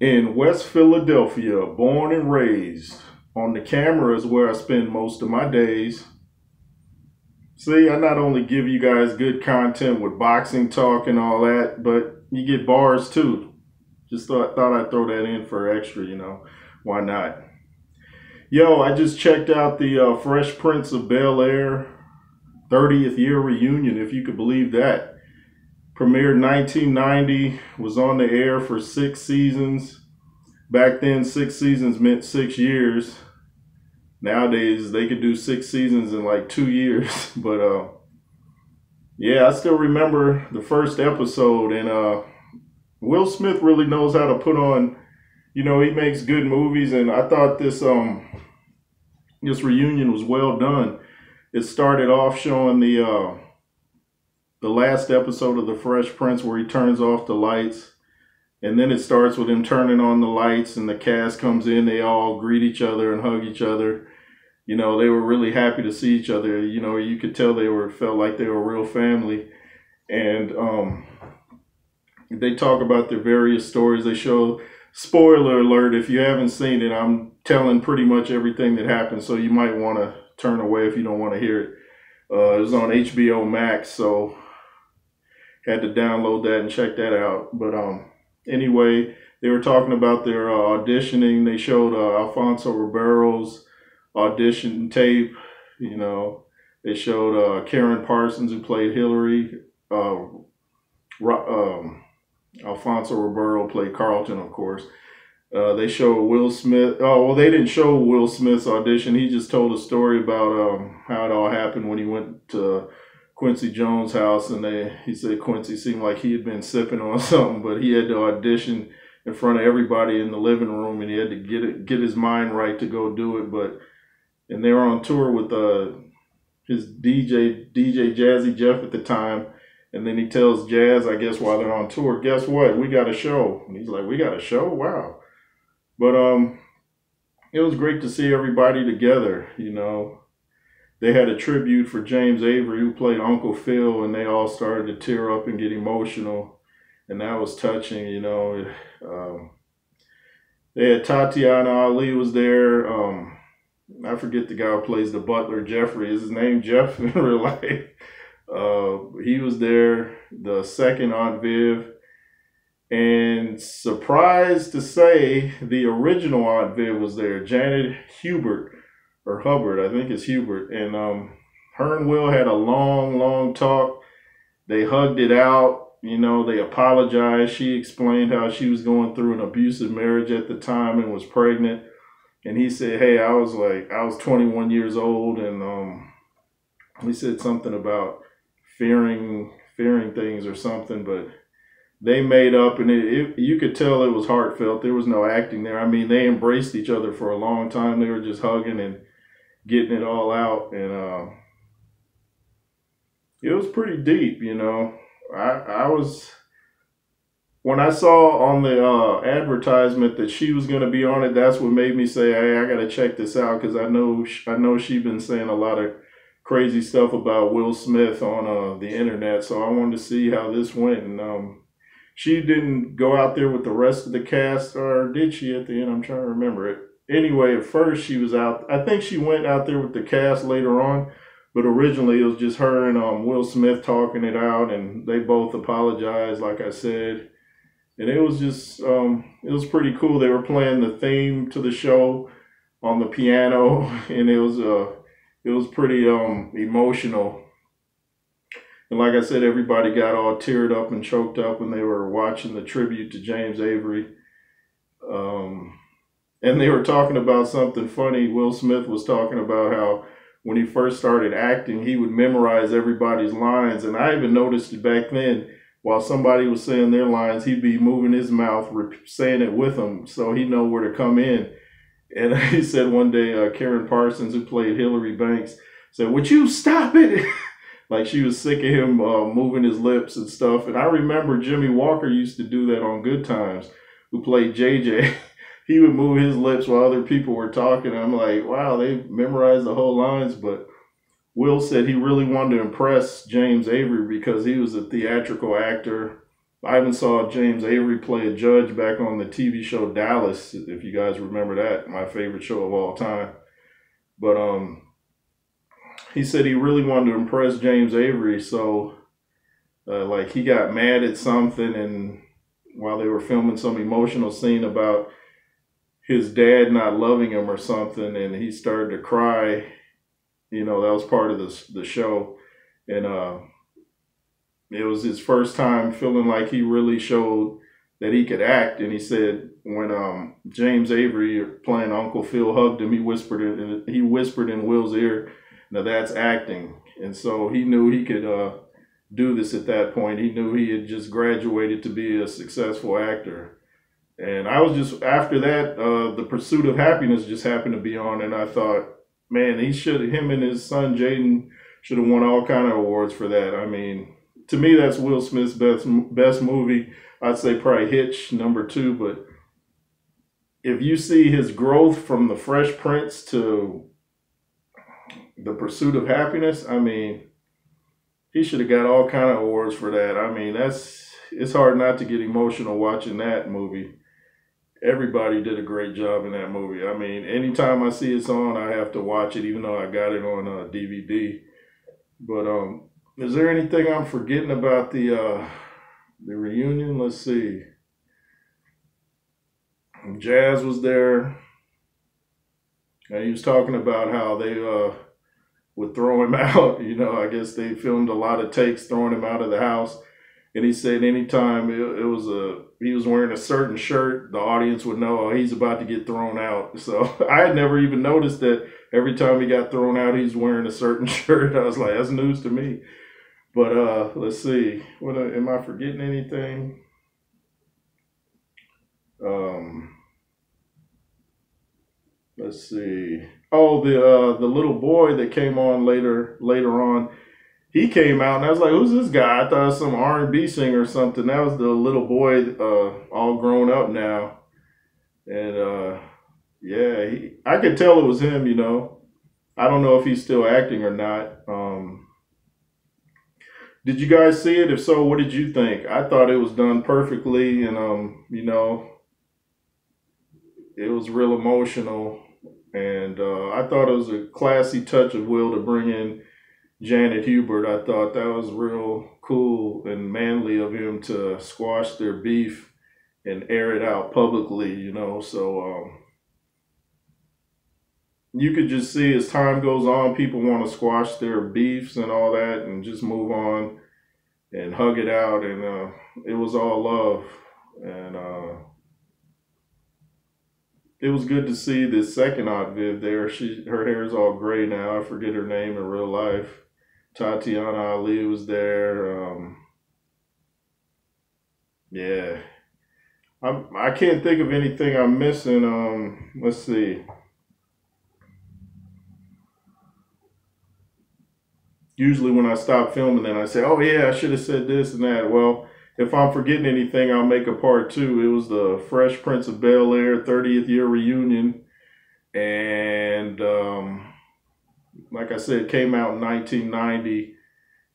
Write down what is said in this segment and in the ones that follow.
in West Philadelphia, born and raised. On the camera is where I spend most of my days. See, I not only give you guys good content with boxing talk and all that, but you get bars too. Just thought thought I'd throw that in for extra, you know. Why not? Yo, I just checked out the uh, Fresh Prince of Bel Air 30th year reunion, if you could believe that. Premiered 1990, was on the air for six seasons. Back then, six seasons meant six years. Nowadays, they could do six seasons in like two years. But uh, yeah, I still remember the first episode, and uh, Will Smith really knows how to put on. You know, he makes good movies, and I thought this um this reunion was well done. It started off showing the uh, the last episode of The Fresh Prince where he turns off the lights. And then it starts with him turning on the lights and the cast comes in. They all greet each other and hug each other. You know, they were really happy to see each other. You know, you could tell they were felt like they were real family. And um, they talk about their various stories. They show, spoiler alert, if you haven't seen it, I'm telling pretty much everything that happened. So you might want to turn away if you don't want to hear it. Uh, it was on HBO Max, so had to download that and check that out. But um, anyway, they were talking about their uh, auditioning. They showed uh, Alfonso Ribeiro's audition tape. You know, they showed uh, Karen Parsons who played Hillary. Uh, um, Alfonso Ribeiro played Carlton, of course. Uh, they showed Will Smith. Oh well, they didn't show Will Smith's audition. He just told a story about um, how it all happened when he went to Quincy Jones' house, and they he said Quincy seemed like he had been sipping on something, but he had to audition in front of everybody in the living room, and he had to get it get his mind right to go do it. But and they were on tour with uh his DJ DJ Jazzy Jeff at the time. And then he tells Jazz, I guess, while they're on tour, guess what? We got a show. And he's like, We got a show? Wow. But um it was great to see everybody together, you know they had a tribute for James Avery, who played Uncle Phil, and they all started to tear up and get emotional, and that was touching. You know, um, they had Tatiana Ali was there. Um, I forget the guy who plays the butler, Jeffrey. Is his name Jeff in real life? Uh, he was there. The second Aunt Viv. And surprised to say, the original Aunt Viv was there, Janet Hubert or Hubbard, I think it's Hubert. And um, her and Will had a long, long talk. They hugged it out. You know, they apologized. She explained how she was going through an abusive marriage at the time and was pregnant. And he said, "Hey, I was like, I was 21 years old, and um, he said something about fearing, fearing things or something, but." they made up and it, it, you could tell it was heartfelt there was no acting there i mean they embraced each other for a long time they were just hugging and getting it all out, and uh, it was pretty deep. You know, I I was when I saw on the uh, advertisement that she was going to be on it. That's what made me say, "Hey, I got to check this out," because I know I know she's been saying a lot of crazy stuff about Will Smith on uh, the internet. So I wanted to see how this went, and um, she didn't go out there with the rest of the cast, or did she at the end? I'm trying to remember it anyway, at first she was out. I think she went out there with the cast later on, but originally it was just her and um, Will Smith talking it out, and they both apologized, like I said. And it was just, um, it was pretty cool. They were playing the theme to the show on the piano, and it was, uh, it was pretty um, emotional. And like I said, everybody got all teared up and choked up when they were watching the tribute to James Avery. Um, and they were talking about something funny. Will Smith was talking about how when he first started acting, he would memorize everybody's lines. And I even noticed it back then. While somebody was saying their lines, he'd be moving his mouth, saying it with them, so he'd know where to come in. And he said one day, uh, Karen Parsons, who played Hillary Banks, said, "Would you stop it?" like she was sick of him uh, moving his lips and stuff. And I remember Jimmie Walker used to do that on Good Times, who played JJ. he would move his lips while other people were talking. I'm like, wow, they memorized the whole lines. But Will said he really wanted to impress James Avery because he was a theatrical actor. I even saw James Avery play a judge back on the TV show Dallas, if you guys remember that, my favorite show of all time. But um, he said he really wanted to impress James Avery, so uh, like he got mad at something, and while they were filming some emotional scene about his dad not loving him or something, and he started to cry. You know, that was part of the the show, and uh, it was his first time feeling like he really showed that he could act. And he said when um, James Avery playing Uncle Phil hugged him, he whispered in he whispered in Will's ear, "Now that's acting." And so he knew he could uh, do this at that point. He knew he had just graduated to be a successful actor. And I was just after that, uh, the pursuit of happiness just happened to be on, and I thought, man, he should him and his son Jaden should have won all kind of awards for that. I mean, to me, that's Will Smith's best best movie. I'd say probably Hitch number two, but if you see his growth from the Fresh Prince to the Pursuit of Happiness, I mean, he should have got all kind of awards for that. I mean, that's it's hard not to get emotional watching that movie. Everybody did a great job in that movie. I mean, anytime I see it's on, I have to watch it, even though I got it on uh, DVD. But um, is there anything I'm forgetting about the uh, the reunion? Let's see. Jazz was there. And he was talking about how they uh, would throw him out. You know, I guess they filmed a lot of takes throwing him out of the house. And he said anytime it, it was a he was wearing a certain shirt, the audience would know oh, he's about to get thrown out. So I had never even noticed that every time he got thrown out, he's wearing a certain shirt. I was like, that's news to me. But uh, let's see. What uh, am I forgetting anything? Um, let's see. Oh, the uh, the little boy that came on later later on. He came out and I was like, "Who's this guy?" I thought it was some R and B singer or something. That was the little boy, uh, all grown up now, and uh, yeah, he, I could tell it was him. You know, I don't know if he's still acting or not. Um, did you guys see it? If so, what did you think? I thought it was done perfectly, and um, you know, it was real emotional, and uh, I thought it was a classy touch of Will to bring in Janet Hubert. I thought that was real cool and manly of him to squash their beef and air it out publicly, you know. So um, you could just see as time goes on, people want to squash their beefs and all that and just move on and hug it out. And uh, it was all love. And uh, it was good to see the second Viv there. She Her hair is all gray now. I forget her name in real life. Tatiana Ali was there. Um, yeah. I'm, I can't think of anything I'm missing. Um, let's see. usually when I stop filming, then I say, "Oh yeah, I should have said this and that." Well, if I'm forgetting anything, I'll make a part two. It was the Fresh Prince of Bel Air 30th year reunion, and um, like I said, came out in 1990.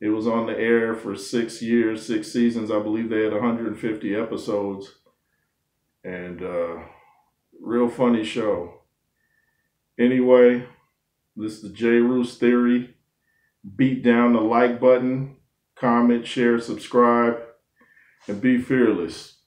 It was on the air for six years, six seasons. I believe they had 150 episodes, and uh, real funny show. Anyway, this is the J. Roos Theory beat down the like button, comment, share, subscribe, and be fearless.